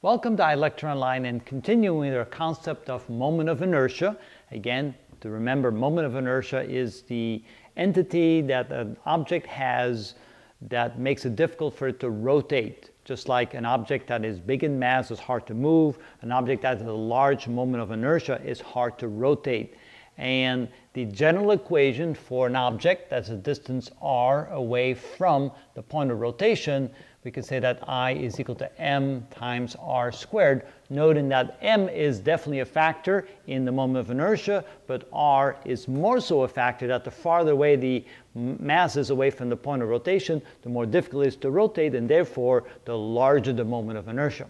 Welcome to iLecture Online and continuing our concept of moment of inertia. Again, to remember, moment of inertia is the entity that an object has that makes it difficult for it to rotate. Just like an object that is big in mass is hard to move, an object that has a large moment of inertia is hard to rotate. And the general equation for an object that's a distance r away from the point of rotation we can say that I is equal to m times r squared, noting that m is definitely a factor in the moment of inertia, but r is more so a factor that the farther away the mass is away from the point of rotation, the more difficult it is to rotate, and therefore the larger the moment of inertia.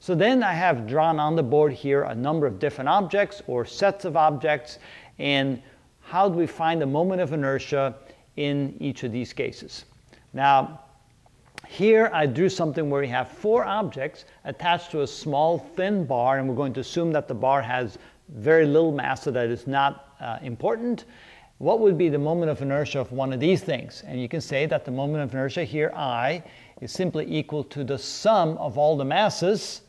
So then I have drawn on the board here a number of different objects or sets of objects, and how do we find the moment of inertia in each of these cases? Now, here I drew something where we have four objects attached to a small thin bar and we're going to assume that the bar has very little mass so that it's not uh, important. What would be the moment of inertia of one of these things? And you can say that the moment of inertia here, I, is simply equal to the sum of all the masses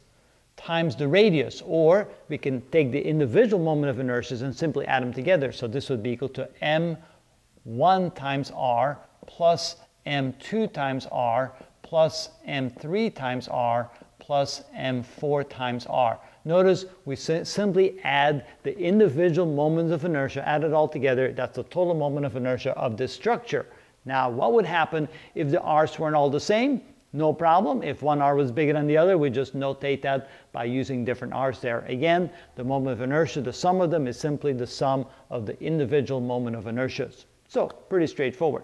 times the radius. Or we can take the individual moment of inertias and simply add them together. So this would be equal to m1 times r plus m2 times r plus m3 times r plus m4 times r. Notice we simply add the individual moments of inertia, add it all together, that's the total moment of inertia of this structure. Now, what would happen if the r's weren't all the same? No problem. If one r was bigger than the other, we just notate that by using different r's there. Again, the moment of inertia, the sum of them is simply the sum of the individual moment of inertias. So, pretty straightforward.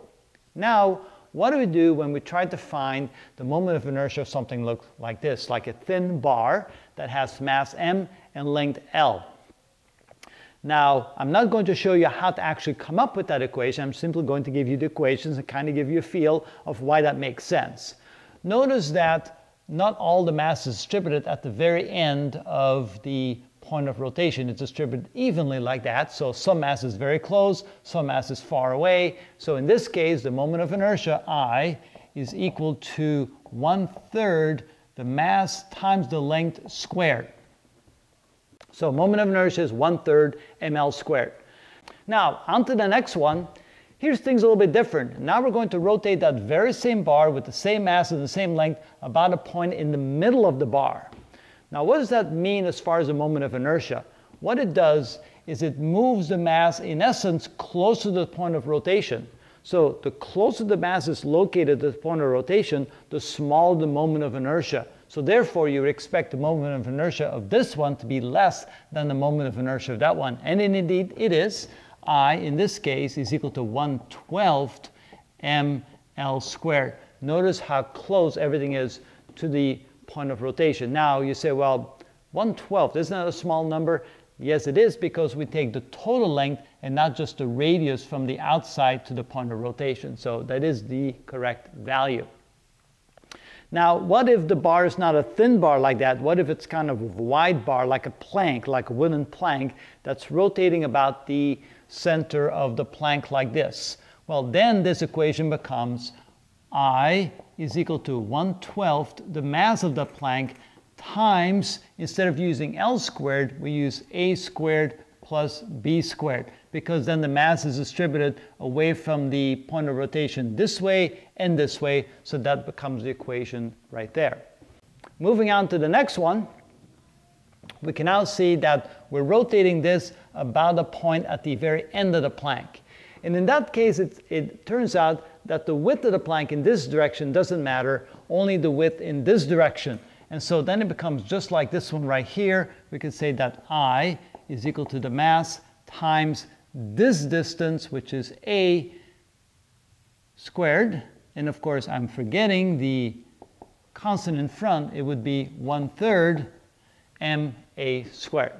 Now, what do we do when we try to find the moment of inertia of something look like this, like a thin bar that has mass m and length l? Now, I'm not going to show you how to actually come up with that equation. I'm simply going to give you the equations and kind of give you a feel of why that makes sense. Notice that not all the mass is distributed at the very end of the point of rotation is distributed evenly like that. So some mass is very close, some mass is far away. So in this case, the moment of inertia, I, is equal to one third the mass times the length squared. So moment of inertia is one third ml squared. Now, on to the next one. Here's things a little bit different. Now we're going to rotate that very same bar with the same mass and the same length about a point in the middle of the bar. Now, what does that mean as far as a moment of inertia? What it does is it moves the mass, in essence, closer to the point of rotation. So the closer the mass is located to the point of rotation, the smaller the moment of inertia. So therefore, you would expect the moment of inertia of this one to be less than the moment of inertia of that one. And indeed, it is. I, in this case, is equal to 1 12th ml squared. Notice how close everything is to the point of rotation. Now you say, well, 1 12th, isn't that a small number? Yes, it is because we take the total length and not just the radius from the outside to the point of rotation. So that is the correct value. Now, what if the bar is not a thin bar like that? What if it's kind of a wide bar, like a plank, like a wooden plank, that's rotating about the center of the plank like this? Well, then this equation becomes I is equal to 1 12th the mass of the plank times, instead of using L squared, we use A squared plus B squared because then the mass is distributed away from the point of rotation this way and this way, so that becomes the equation right there. Moving on to the next one, we can now see that we're rotating this about a point at the very end of the plank. And in that case, it, it turns out that the width of the plank in this direction doesn't matter, only the width in this direction. And so then it becomes just like this one right here. We can say that I is equal to the mass times this distance, which is A squared. And of course, I'm forgetting the constant in front. It would be 1 third ma squared.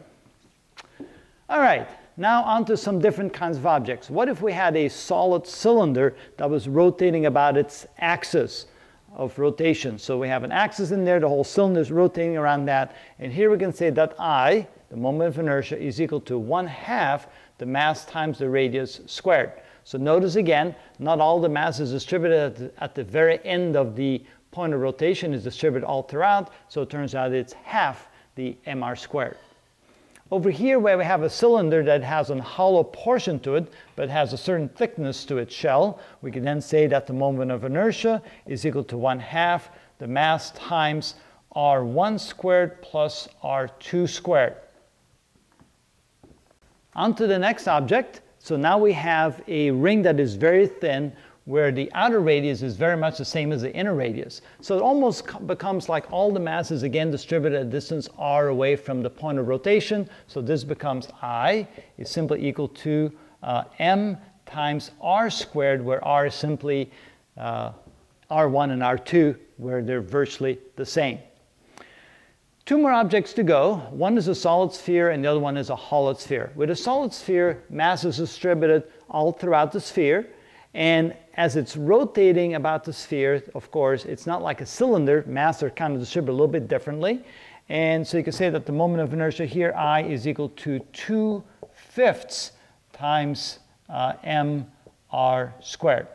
All right. Now onto some different kinds of objects. What if we had a solid cylinder that was rotating about its axis of rotation? So we have an axis in there, the whole cylinder is rotating around that. And here we can say that I, the moment of inertia, is equal to 1 half the mass times the radius squared. So notice again, not all the mass is distributed at the, at the very end of the point of rotation is distributed all throughout, so it turns out it's half the mr squared. Over here where we have a cylinder that has a hollow portion to it, but has a certain thickness to its shell, we can then say that the moment of inertia is equal to 1 half the mass times r1 squared plus r2 squared. On to the next object. So now we have a ring that is very thin where the outer radius is very much the same as the inner radius. So it almost becomes like all the mass is again distributed at a distance r away from the point of rotation. So this becomes I is simply equal to uh, m times r squared, where r is simply uh, r1 and r2, where they're virtually the same. Two more objects to go. One is a solid sphere and the other one is a hollow sphere. With a solid sphere, mass is distributed all throughout the sphere. And as it's rotating about the sphere, of course, it's not like a cylinder. Mass are kind of distributed a little bit differently. And so you can say that the moment of inertia here, I, is equal to 2 fifths times uh, mr squared.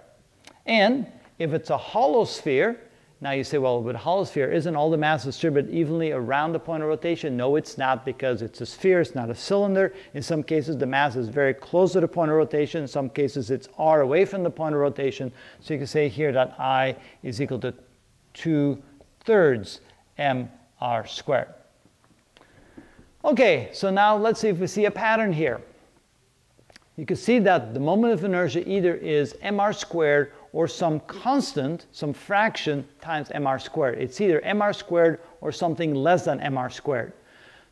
And if it's a hollow sphere, now you say, well, with a hollow sphere, isn't all the mass distributed evenly around the point of rotation? No, it's not because it's a sphere, it's not a cylinder. In some cases, the mass is very close to the point of rotation. In some cases, it's r away from the point of rotation. So you can say here that I is equal to 2 thirds mr squared. Okay, so now let's see if we see a pattern here. You can see that the moment of inertia either is mr squared or some constant, some fraction times mr squared. It's either mr squared or something less than mr squared.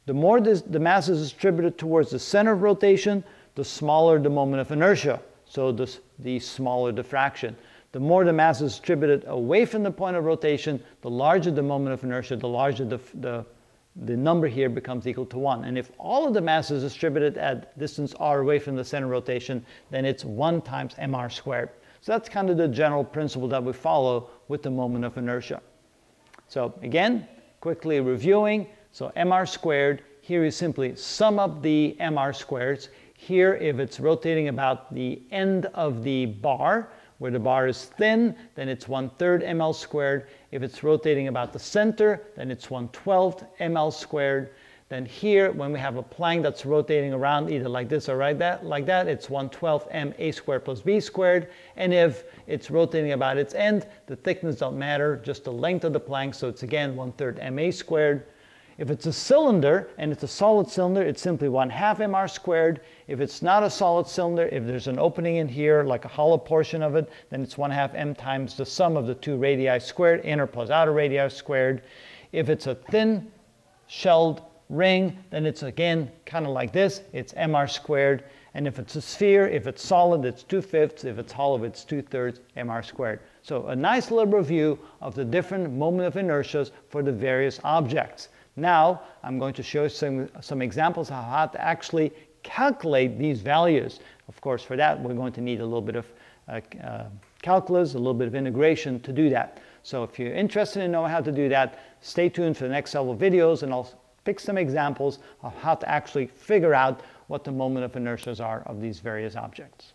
The more this, the mass is distributed towards the center of rotation, the smaller the moment of inertia. So the smaller the fraction. The more the mass is distributed away from the point of rotation, the larger the moment of inertia, the larger the, the, the number here becomes equal to 1. And if all of the mass is distributed at distance r away from the center of rotation, then it's 1 times mr squared. So that's kind of the general principle that we follow with the moment of inertia. So again, quickly reviewing. So mr squared, here you simply sum up the mr squareds. Here, if it's rotating about the end of the bar, where the bar is thin, then it's 1 third ml squared. If it's rotating about the center, then it's 1 12th ml squared. Then here, when we have a plank that's rotating around either like this or right that, like that, it's 1 12th m a squared plus b squared. And if it's rotating about its end, the thickness don't matter, just the length of the plank. So it's again 1 third m a squared. If it's a cylinder and it's a solid cylinder, it's simply 1 half mr squared. If it's not a solid cylinder, if there's an opening in here, like a hollow portion of it, then it's 1 half m times the sum of the two radii squared, inner plus outer radii squared. If it's a thin shelled ring, then it's again kind of like this. It's mr squared. And if it's a sphere, if it's solid, it's 2 fifths. If it's hollow, it's 2 thirds mr squared. So a nice little review of the different moment of inertias for the various objects. Now I'm going to show some, some examples of how to actually calculate these values. Of course, for that, we're going to need a little bit of uh, uh, calculus, a little bit of integration to do that. So if you're interested in knowing how to do that, stay tuned for the next several videos and I'll pick some examples of how to actually figure out what the moment of inertias are of these various objects.